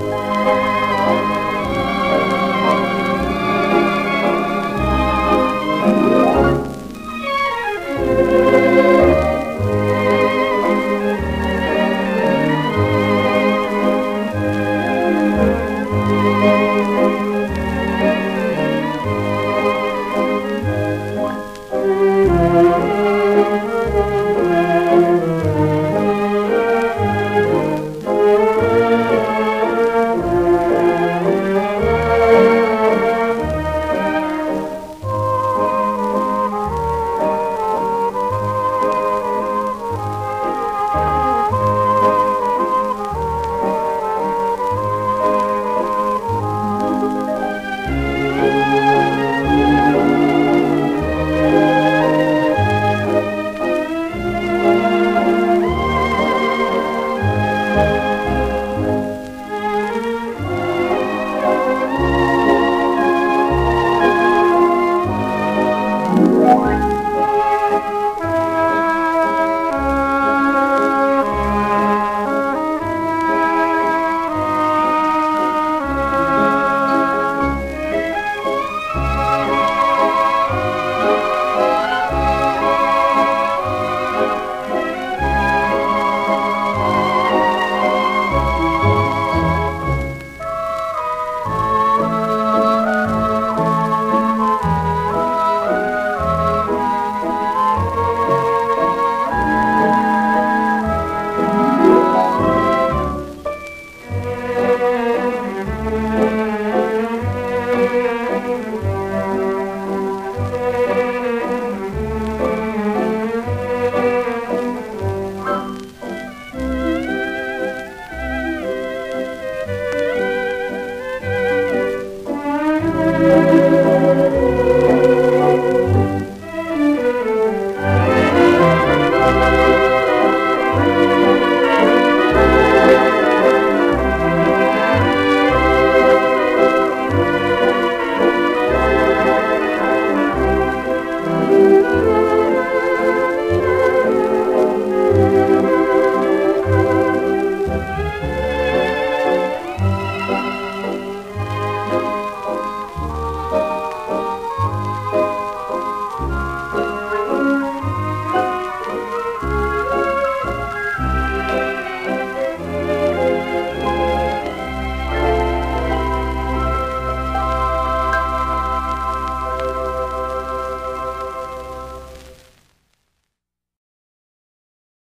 Bye. one.